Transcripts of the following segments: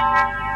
Música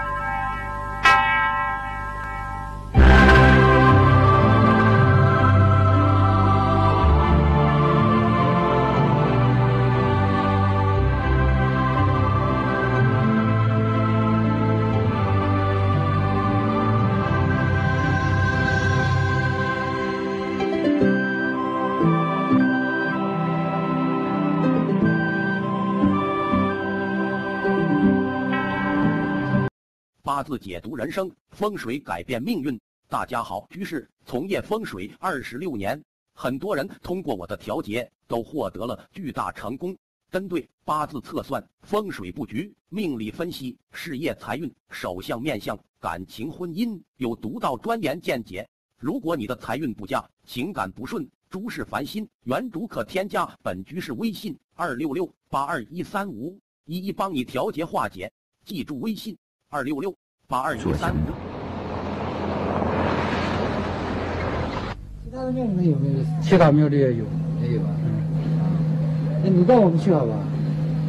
八字解读人生，风水改变命运。大家好，居士从业风水二十六年，很多人通过我的调节都获得了巨大成功。针对八字测算、风水布局、命理分析、事业财运、手相面相、感情婚姻，有独到专研见解。如果你的财运不佳、情感不顺、诸事烦心，原主可添加本居士微信二六六八二一三五，一一帮你调节化解。记住微信。二六六八二一三五。其他的庙里面有没有？其他庙里也有。也有啊。那你带我们去好吧？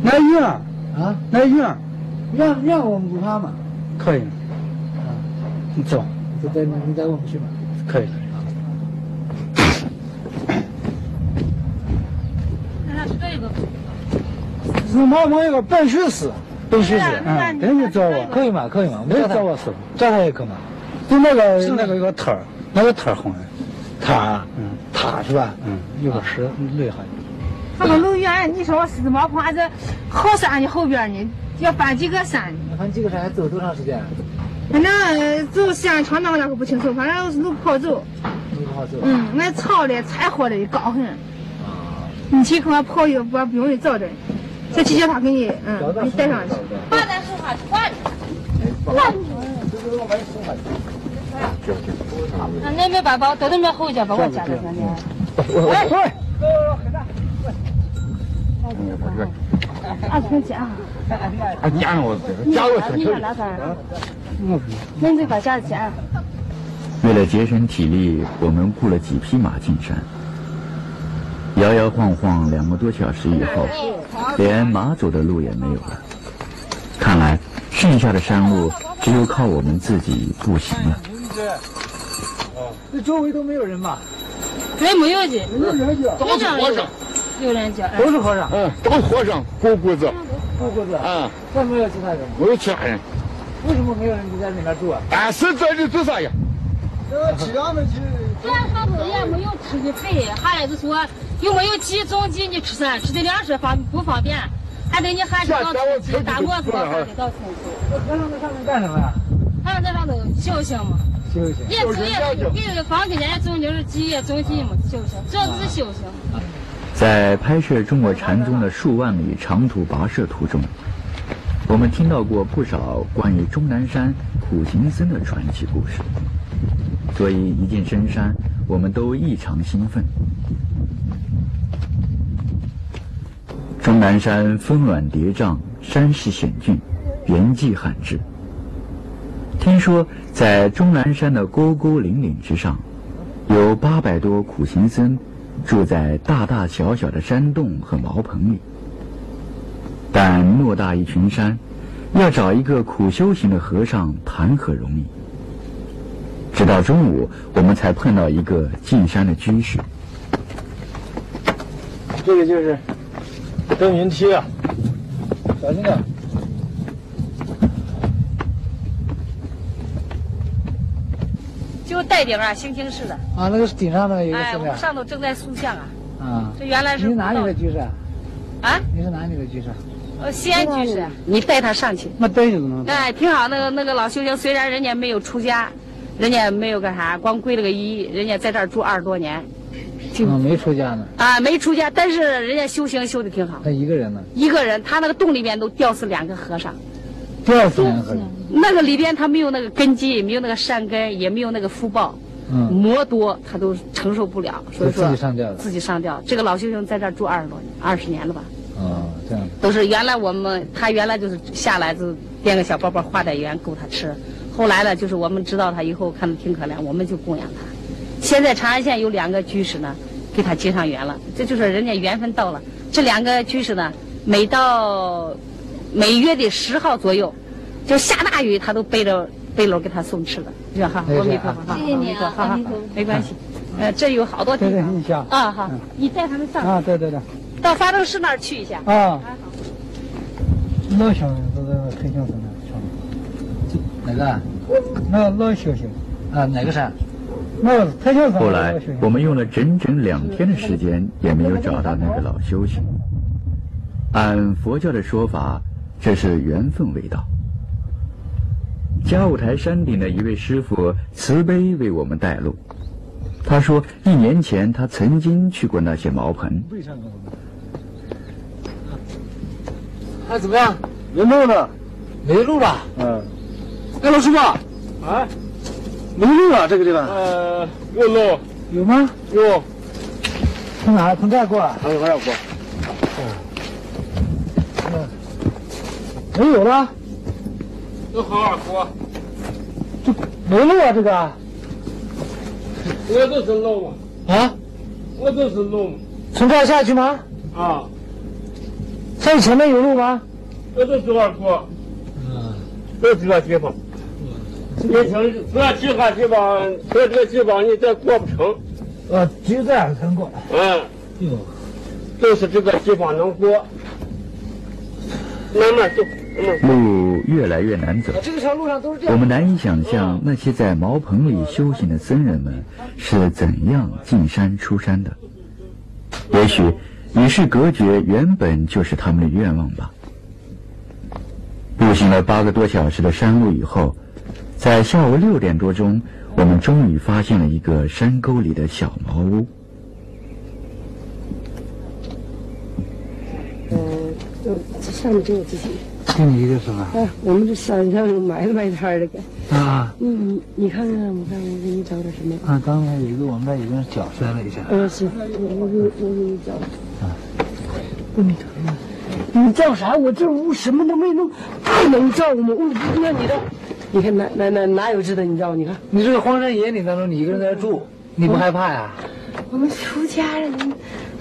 那远啊？那远？远远我们不怕嘛。可以。啊，你走。你带你你带我们去吧。可以。那他是这个。是毛毛一个本学士。本学士，嗯，那你找我可以吗？可以吗？没找我师傅，找他也可吗？就那个是那个一个摊儿，那个摊儿红的，摊儿，嗯，他是吧？嗯，有个是厉害。他们路远，你说我狮子毛棚还在后山的后边呢，要翻几个山？翻几个山？走多长时间？反正走时间长短我可不清楚，反正路不好走。路不好走。嗯，那草的、柴火的高很。啊。你去给我跑一不不容易找着。这机械他给你，嗯，给你带上去。把咱手上换。那那边把包，到那边后脚把我夹在上面。喂喂。二十夹。啊，夹我，夹我你看哪个？那你这把夹子夹。为了节省体力，我们雇了几匹马进山。摇摇晃晃两个多小时以后，连马走的路也没有了。看来剩下的山路只有靠我们自己步行了。这周围都没有人吧？对，没有的，没有人家，都是和尚，有人家，都是和尚。嗯，都是和尚，姑姑子，姑姑子。啊，再没有其他人？没有其他人。为什么没有人在里面住啊？俺，是这里做啥呀？这这样的去。这上头也没有吃的肥，还是说。又没有鸡、中鸡，你吃啥？吃的粮食方不方便？还得你还是到村去打磨子，还得到村去。在上面干什么呀？和尚在上头修行嘛。修行。也种也，别的房子也种就是鸡也种鸡嘛，修行，主要是修行。在拍摄中国禅宗的数万里长途跋涉途中，我们听到过不少关于终南山苦行僧的传奇故事，所以一进深山，我们都异常兴奋。终南山峰峦叠嶂，山势险峻，人迹罕至。听说在终南山的沟沟岭岭之上，有八百多苦行僧住在大大小小的山洞和茅棚里。但偌大一群山，要找一个苦修行的和尚谈何容易？直到中午，我们才碰到一个进山的居士。这个就是。登云梯啊，小心点。就带顶啊，星星似的。啊，那个是顶上那个一个哎，我们上头正在塑像啊。啊。这原来是。你是哪里的居士？啊？你是哪里的居士？呃，西安居士。你带他上去。那带就能。哎，挺好。那个那个老修行，虽然人家没有出家，人家没有干啥，光皈了个依，人家在这儿住二十多年。啊，没出家呢。啊，没出家，但是人家修行修的挺好。他一个人呢？一个人，他那个洞里面都吊死两个和尚。吊死两个和尚。那个里边他没有那个根基，没有那个善根，也没有那个福报。嗯。魔多，他都承受不了，所以说自己上吊。自己上吊。这个老修行在这儿住二十多年，二十年了吧？啊，这样。都是原来我们他原来就是下来就垫个小包包化点盐够他吃，后来呢就是我们知道他以后看着挺可怜，我们就供养他。现在长安县有两个居士呢。给他结上缘了，这就是人家缘分到了。这两个居士呢，每到每月的十号左右，就下大雨，他都背着背篓给他送吃的。是哈，阿弥陀佛，谢谢你啊哈哈阿弥陀佛，没关系。呃，这有好多地对对，方啊，好，你带他们上啊，对对对，到发政室那儿去一下。啊，老乡都在退休生那哪个？那老休息，啊，哪个山？后来我们用了整整两天的时间，也没有找到那个老修行。按佛教的说法，这是缘分未到。嘉武台山顶的一位师傅慈悲为我们带路。他说，一年前他曾经去过那些茅棚，哎，怎么样？没路了，没路了？嗯，哎，老师傅，啊，没路啊这个地方呃，有路有吗？有，从哪？从这儿过啊？还有还要过，没有了，都好好过，没路啊这个我这是路嘛，啊？我这是路嘛，从这儿下去吗？啊，在前面有路吗？我就这样过，嗯这个地方。你成这其他地方，这这个地方你再过不成，呃，只有这样才能过。嗯，哟，就是这个地方能过，慢慢走。路越来越难走。我们难以想象那些在茅棚里修行的僧人们是怎样进山出山的。也许与世隔绝原本就是他们的愿望吧。步行了八个多小时的山路以后，在下午六点多钟，我们终于发现了一个山沟里的小茅屋。这上面就我自己。就你一个是吧？哎，我们这山上埋了埋摊儿的干。啊你你你看看，我看我给你找点什么？啊！刚才有一个我们那有个人脚摔了一下。啊，是，我我给你我给你找。阿弥陀佛，你照啥？我这屋什么都没弄，不能照吗？我不让你照。你看哪哪哪哪有值得你知道？你看你这个荒山野岭当中，你一个人在这住，你不害怕呀？我们出家人，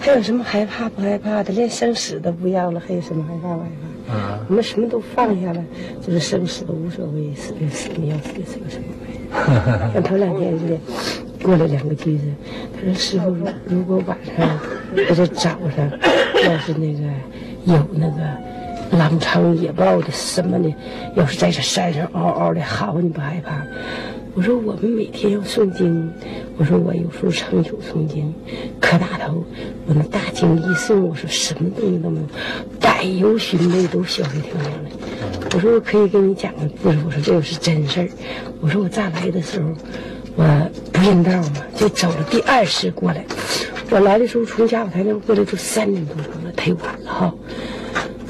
还有什么害怕不害怕的？连生死都不要了，还有什么害怕不害怕？啊，我们什么都放下了，就是生死都无所谓，死就死，你要死就死有什么关系？像头两天似的，过来两个居士，他说师傅，如如果晚上或者早上，要是那个有那个狼藏野豹的什么的，要是在这山上嗷嗷的嚎，你不害怕？我说我们每天要诵经，我说我有时候成宿诵经，磕大头，我那大经一诵，我说什么东西都没有，百忧寻泪都消失挺亮的。我说我可以给你讲个故事，我说这个是真事儿。我说我咋来的时候，我不认道嘛，就走了第二次过来。我来的时候从家舞台那过来都三点多钟了，忒晚了哈。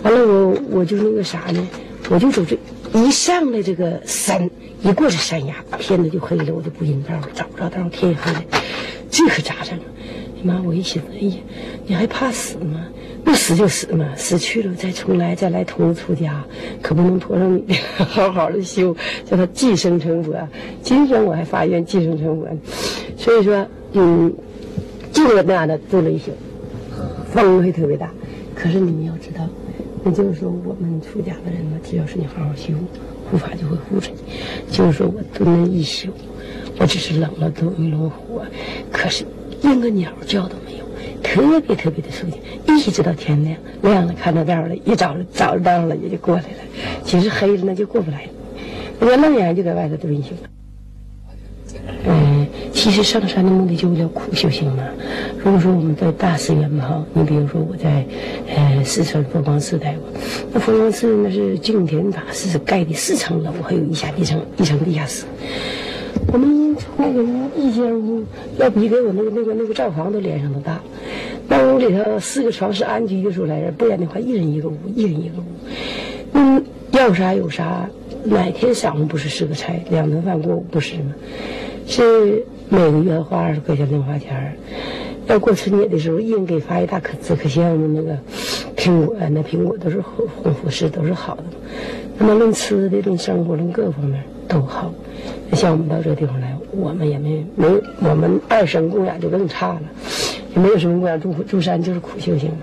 完了我我就那个啥呢，我就走这一上来这个山，一过这山崖，天子就黑了，我就不认道了，找不着道，天也黑了，这可咋整啊？妈，我一寻思，哎呀，你还怕死吗？不死就死嘛，死去了再重来，再来同出家，可不能拖上你，好好的修，叫他寄生成佛。今生我还发愿寄生成佛，所以说，嗯，就我那样的住了一宿，风会特别大。可是你们要知道，那就是说我们出家的人呢，只要是你好好修，护法就会护着你。就是说我蹲了一宿，我只是冷了都一笼火，可是连个鸟叫都没有，特别特别的舒静，一直到天亮，亮了看到道了，一找着找着道了也就过来了。其实黑了那就过不来了，我愣眼就在外头蹲一宿。嗯，其实上山的目的就为了苦修行嘛。如果说我们在大寺院嘛，哈，你比如说我在呃四川佛光寺待过，那佛光寺那是净田法师盖的四层楼，还有一下一层一层地下室。我们那个屋一间屋要比给我那个那个那个灶房都连上都大。那屋里头四个床是安居的时候来人，不然的话一人一个屋，一人一个屋。嗯，要啥有啥，哪天晌午不是吃个菜，两顿饭过午不是吗？是每个月花二十块钱零花钱。要过春节的时候，一人给发一大颗紫可香的那个苹果，那苹果都是红红富士，都是好的。那么论吃的、论生活、论各方面都好。像我们到这个地方来，我们也没没，我们二生供养就更差了，也没有什么供养住住山就是苦修行嘛。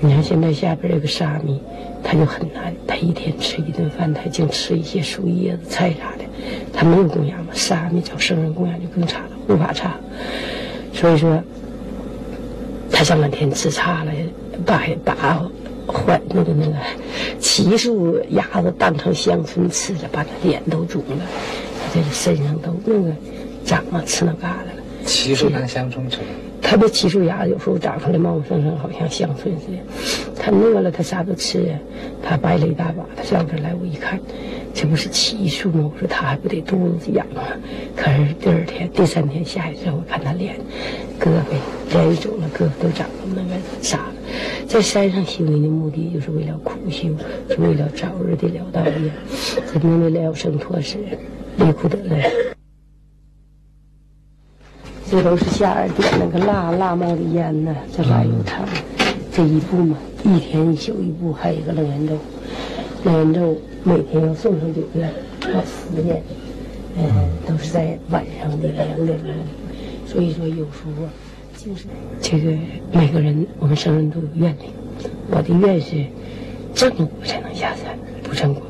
你看现在下边有个沙弥，他就很难，他一天吃一顿饭，他净吃一些树叶子、菜啥的，他没有供养嘛。沙弥找生人供养就更差了，护法差。所以说，他上半天吃差了，把把坏那个那个奇树芽子当成香椿吃了，把他脸都肿了，他这身上都那个长了吃那疙瘩了。奇树当香椿吃。他的奇树芽有时候长出来茂茂盛盛，好像香椿似的。他饿了，他啥都吃。他掰了一大把，他上这来，我一看，这不是奇树吗？我说他还不得肚子痒啊？可是第二天、第三天下去之后，我看他脸、胳膊脸肿了，胳膊都长了那个啥了。在山上修行的目的就是为了苦修，是为了早日的了道业，才能的了生脱死，离苦得乐。这都是下人点那个辣辣冒的烟呢，这辣油汤，这一步嘛，一天修一步，还有一个楞严咒，楞严咒每天要诵上九遍，要十遍，嗯，都是在晚上的两点钟。所以说有时候就是这个每个人，我们生人都有愿力，我的愿是正果才能下山，不正果。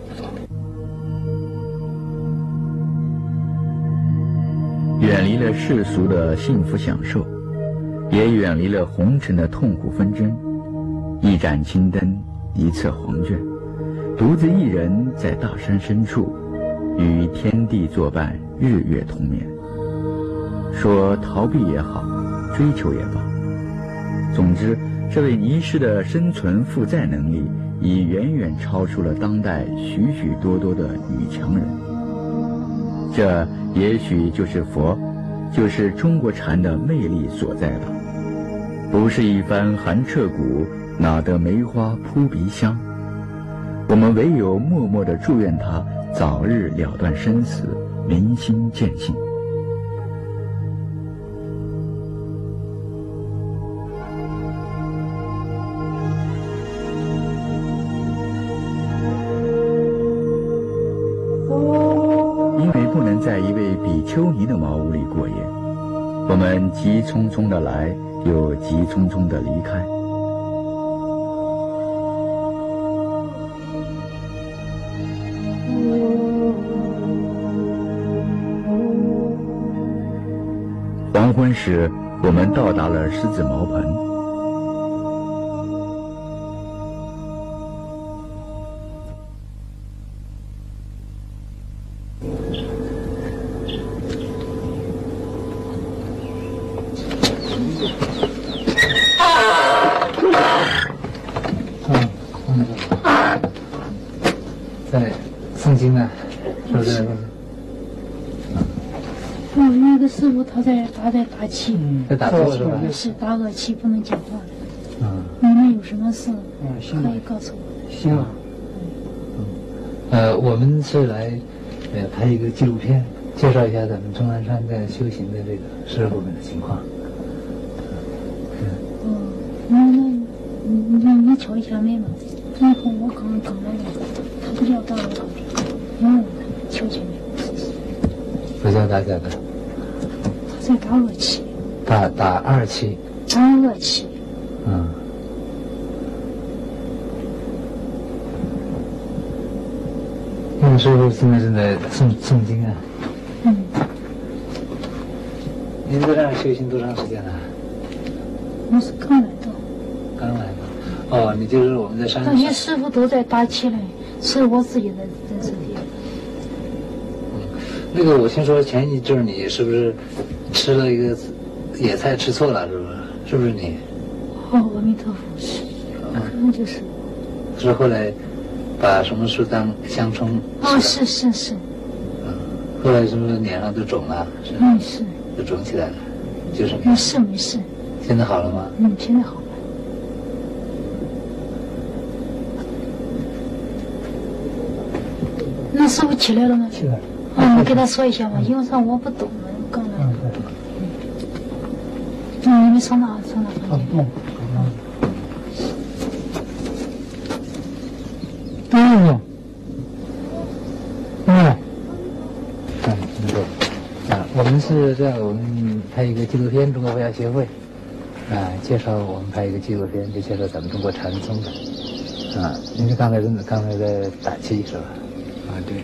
远离了世俗的幸福享受，也远离了红尘的痛苦纷争。一盏青灯，一册黄卷，独自一人在大山深处，与天地作伴，日月同眠。说逃避也好，追求也罢，总之，这位尼师的生存负债能力已远远超出了当代许许多多的女强人。这。也许就是佛，就是中国禅的魅力所在吧。不是一番寒彻骨，哪得梅花扑鼻香？我们唯有默默的祝愿他早日了断生死，明心见性。因为不能在一位比丘尼的茅屋里过夜，我们急匆匆的来，又急匆匆的离开。当时，我们到达了狮子毛盆棚。在打坐是吧？是打恶气，不能讲话。嗯。你们有什么事可以告诉我。行。嗯。呃，我们是来呃拍一个纪录片，介绍一下咱们终南山在修行的这个师傅们的情况。哦，那那，你你你瞧一下面嘛。以后我刚刚来他不叫打恶气，嗯，瞧前面。不叫打假的。在打打打二期，打恶气。嗯。那师傅现在正在诵诵经啊。嗯。您在这儿修行多长时间了？我是刚来的。刚来的。哦，你就是我们在山上。那些师傅都在打气嘞，所以我自己在在这里。嗯，那个我听说前一阵你是不是？吃了一个野菜，吃错了，是不是？是不是你？哦，阿弥陀佛，是，那就是。是后来把什么树当香葱？哦，是是是。嗯，后来是不是脸上都肿了？是嗯，是。都肿起来了，就是没事没事。现在好了吗？嗯，现在好了。那师傅起来了吗？起来了。嗯，你给他说一下吧，因为啥我不懂。嗯，你们从哪从哪房间？嗯，嗯，啊，那个啊，我们是这样，我们拍一个纪录片，中国佛教协会，啊，介绍我们拍一个纪录片，就介绍咱们中国禅宗的。啊，您是刚才刚才在打气是吧？啊，对。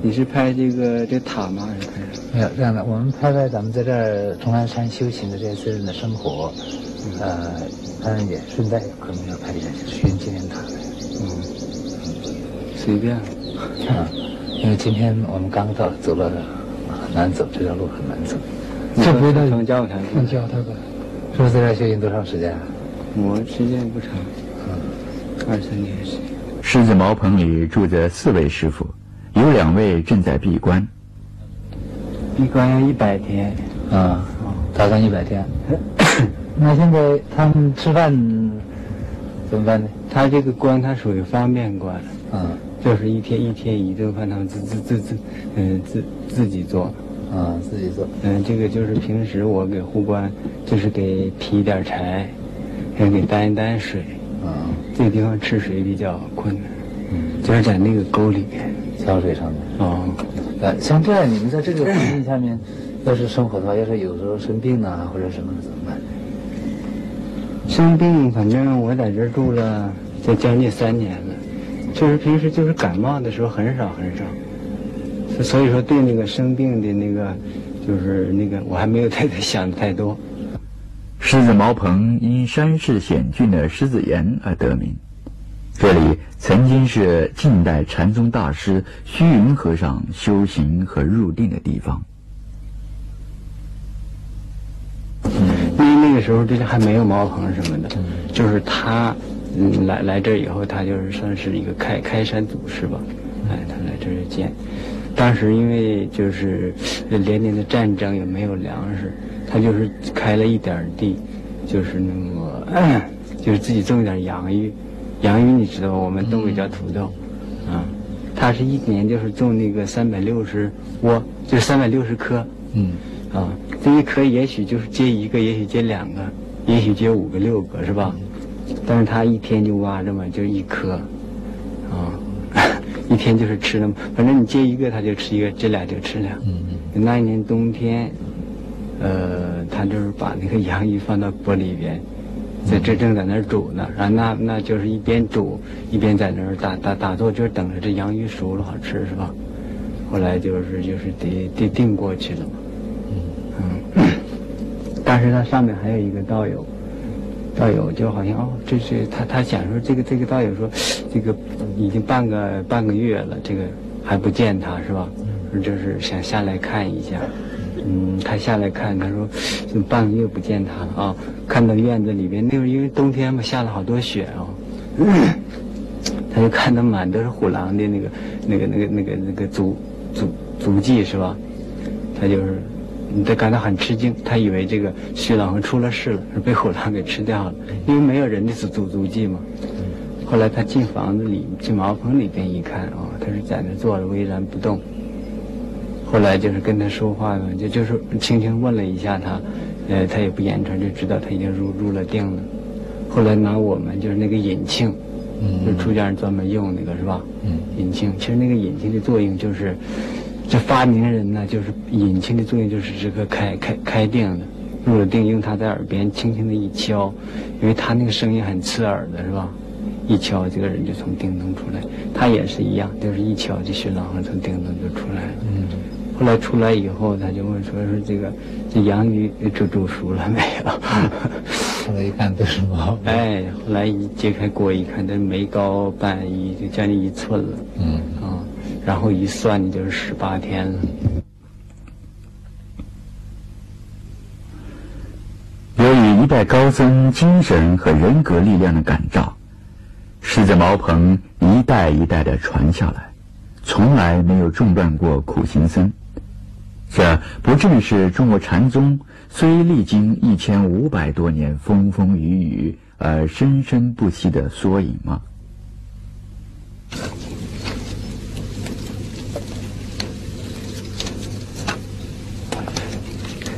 你是拍这个这塔吗？还是拍？没有这样的，我们拍拍咱们在这儿终南山修行的这些僧人的生活。呃，当然也顺带可能要拍一下宣纪念塔。嗯，随便。啊，因为今天我们刚到，走了很难走，这条路很难走。这回到从教台，从教他吧。是不是在这修行多长时间？我时间不长，二三年时间。狮子茅棚里住着四位师傅，有两位正在闭关。闭关要一百天。啊，打算一百天。那现在他们吃饭怎么办呢？他这个关，他属于方便关。啊，就是一天一天一顿饭，他们自自自自，嗯，自自己做。啊，自己做。嗯，这个就是平时我给护官，就是给劈点柴，还给担一担水。啊，这个地方吃水比较困难。嗯，就是在那个沟里面，桥水上面。哦，呃，像这样，你们在这个环境下面，要是生活的话，要是有时候生病啊或者什么的怎么办？生病，反正我在这儿住了，这将近三年了。就是平时就是感冒的时候很少很少。所以说，对那个生病的那个，就是那个，我还没有太太想的太多。狮子毛棚因山势险峻的狮子岩而得名，这里曾经是近代禅宗大师虚云和尚修行和入定的地方。因为那个时候这里还没有茅棚什么的，就是他嗯来来这儿以后，他就是算是一个开开山祖师吧，哎，他来这儿建。当时因为就是连年的战争也没有粮食，他就是开了一点地，就是那么就是自己种一点洋芋，洋芋你知道我们东北叫土豆，啊，它是一年就是种那个三百六十窝，就是三百六十棵，嗯，啊，这一棵也许就是结一个，也许结两个，也许结五个六个是吧？但是他一天就挖这么就一颗，啊。一天就是吃那么，反正你接一个他就吃一个，结俩就吃俩。嗯嗯。那一年冬天，呃，他就是把那个 洋芋放到锅里边，在这正在那儿煮呢，然后那那就是一边煮一边在那儿打打打坐，就是等着这洋芋熟了好吃是吧？后来就是就是得得定过去了嘛。嗯。但是他上面还有一个道友。道友就好像哦，这是他他想说这个这个道友说，这个已经半个半个月了，这个还不见他是吧？说这是想下来看一下，嗯，他下来看，他说就半个月不见他了啊，看到院子里边，那会儿因为冬天嘛，下了好多雪啊，他就看到满都是虎狼的那个那个那个那个那个足足足迹是吧？他就是。他感到很吃惊，他以为这个徐老和出了事了，是被虎狼给吃掉了，因为没有人的足足足迹嘛。后来他进房子里，进茅棚里边一看，哦，他是在那坐着巍然不动。后来就是跟他说话呢，就就是轻轻问了一下他，呃，他也不言传，就知道他已经入入了定了。后来拿我们就是那个引磬，就出家人专门用那个是吧？嗯引磬，其实那个引磬的作用就是。这发明人呢，就是引磬的作用，就是这个开开开定的，入了定，用它在耳边轻轻的一敲，因为他那个声音很刺耳的，是吧？一敲，这个人就从定中出来。他也是一样，就是一敲，这薛老和从定中就出来了。嗯。后来出来以后，他就问说：“说这个这洋芋煮煮熟了没有？”后来一看都是毛。哎，后来一揭开锅一看，这没高半一，就将近一寸了。嗯。啊。然后一算，你就是十八天了。由于一代高僧精神和人格力量的感召，狮子毛棚一代一代的传下来，从来没有中断过苦行僧。这不正是中国禅宗虽历经一千五百多年风风雨雨而生生不息的缩影吗？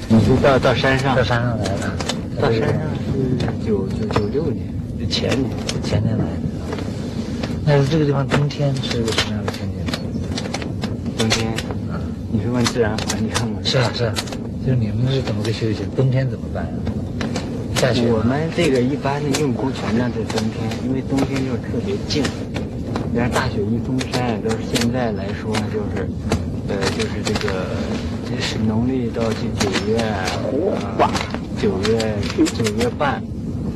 你是到到山上？到山上来了。到山上是九九九六年，前年前年来的。那这个地方冬天是个什么样的天气？冬天，问自然环境吗？是啊是啊，就是你们是怎么个休息？冬天怎么办呀？下雪。我们这个一般的用工全站在冬天，因为冬天就是特别静。你看大雪一封山，都是现在来说就是，呃，就是这个，这是农历到去九月，呃，九月九月半，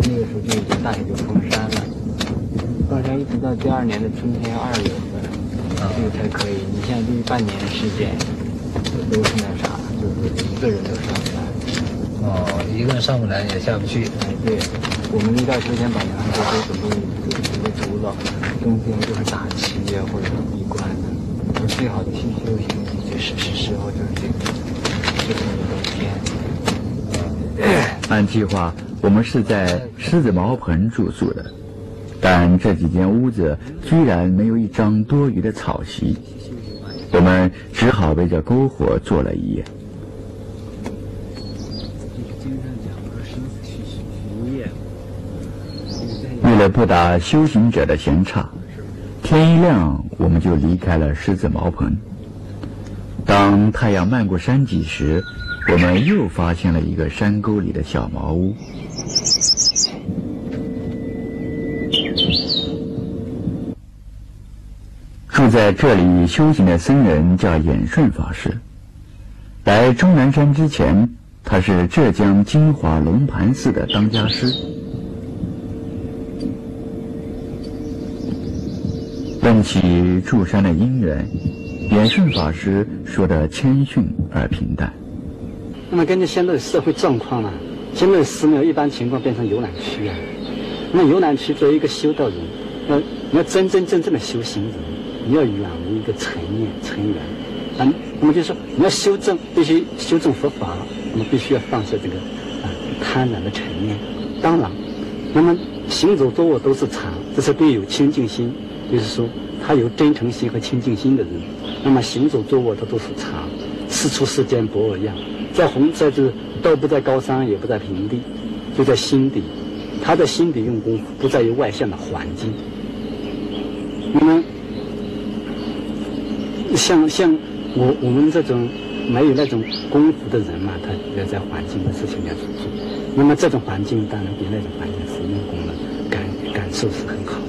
那个时候就已经大雪就封山了。封山一直到第二年的春天二月份，这个才可以。你像这半年时间，都是那啥，就是一个人都上不来。哦，一个人上不来也下不去。哎，对，我们一到秋天把羊都都准备准备除了，冬天就是打旗呀或者闭关的，就最好的去修行这是是时候就是这个，就是冬天。按计划，我们是在狮子茅棚住宿的，但这几间屋子居然没有一张多余的草席，我们只好围着篝火坐了一夜。为了不打修行者的闲岔，天一亮我们就离开了狮子茅棚。当太阳漫过山脊时，我们又发现了一个山沟里的小茅屋。住在这里修行的僧人叫演顺法师。来终南山之前，他是浙江金华龙盘寺的当家师。问起住山的因缘，演顺法师说的谦逊而平淡。那么根据现在的社会状况呢，现在的寺庙一般情况变成游览区啊。那游览区作为一个修道人，那那真真正正的修行人，你要远离一个尘念尘缘。啊，那么就是说你要修正，必须修正佛法，那么必须要放下这个啊贪婪的尘念。当然，那么行走坐卧都是常，这是对有清净心，就是说他有真诚心和清净心的人，那么行走坐卧他都是常，四处世间不二样。在红在这都不在高山，也不在平地，就在心底。他的心底用功，不在于外向的环境。那么，像像我我们这种没有那种功夫的人嘛，他要在环境的事情要去做。那么这种环境当然比那种环境是用功的感感受是很好的。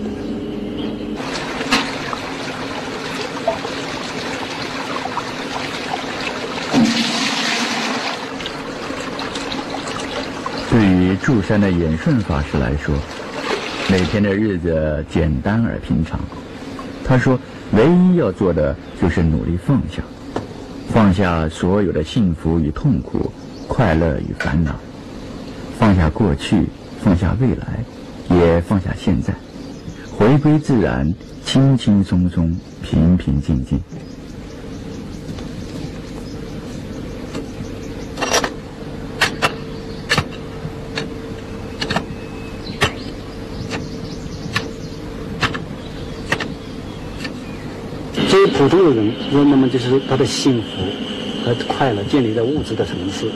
对于住山的演顺法师来说，每天的日子简单而平常。他说，唯一要做的就是努力放下，放下所有的幸福与痛苦、快乐与烦恼，放下过去，放下未来，也放下现在，回归自然，轻轻松松，平平静静。作为普通的人，那么就是他的幸福和快乐建立在物质的层次；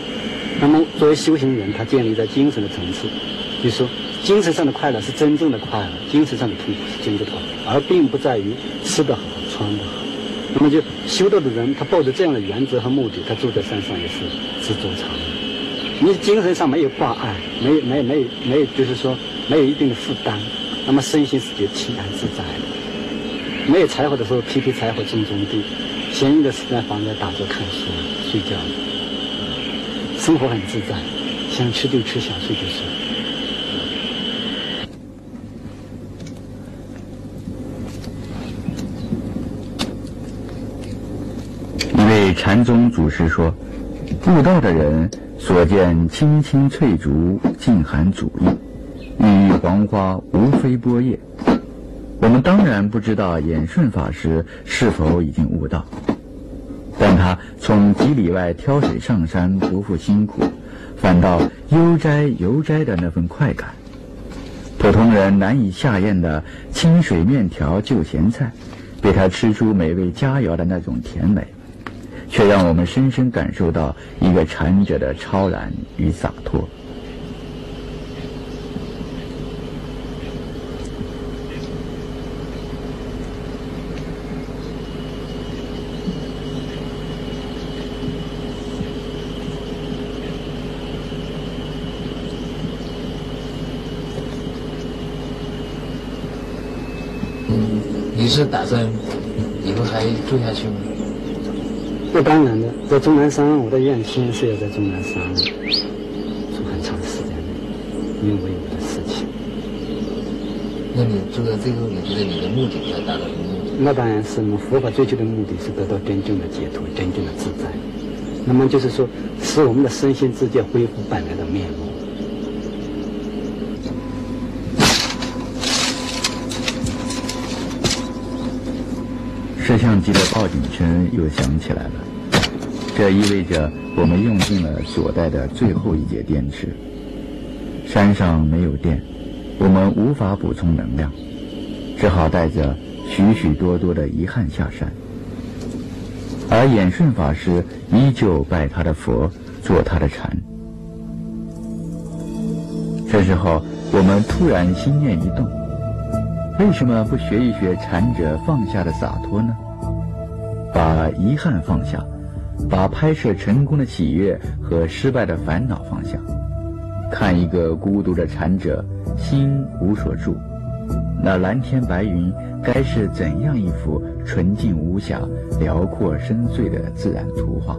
那么作为修行人，他建立在精神的层次。就是说，精神上的快乐是真正的快乐，精神上的痛苦是真正的痛苦，而并不在于吃得好、穿得好。那么就修道的人，他抱着这样的原则和目的，他住在山上也是知足常乐。你精神上没有挂碍，没有没有没有没有，就是说没有一定的负担，那么身心是觉清安自在的。没有柴火的时候，劈劈柴火种种地；闲余的时间，放在打坐、看书、睡觉，生活很自在，想吃就吃，想睡就睡。一位禅宗祖师说：“悟道的人所见青青翠竹，尽含祖意；郁郁黄花，无非波叶。”当然不知道演顺法师是否已经悟道，但他从几里外挑水上山不负辛苦，反倒悠哉游哉的那份快感，普通人难以下咽的清水面条就咸菜，被他吃出美味佳肴的那种甜美，却让我们深深感受到一个禅者的超然与洒脱。是打算以后还住下去吗？那当然的，在终南山，我的愿心是要在终南山住很长时间的，因为我有我的事情。那你住到最后，你觉得你的目的要达到什么目的？那当然是，我们佛法追求的目的是得到真正的解脱，真正的自在。那么就是说，使我们的身心世界恢复本来的面目。摄像机的报警声又响起来了，这意味着我们用尽了所带的最后一节电池。山上没有电，我们无法补充能量，只好带着许许多多的遗憾下山。而演顺法师依旧拜他的佛，做他的禅。这时候，我们突然心念一动。为什么不学一学禅者放下的洒脱呢？把遗憾放下，把拍摄成功的喜悦和失败的烦恼放下，看一个孤独的禅者，心无所住，那蓝天白云该是怎样一幅纯净无瑕、辽阔深邃的自然图画？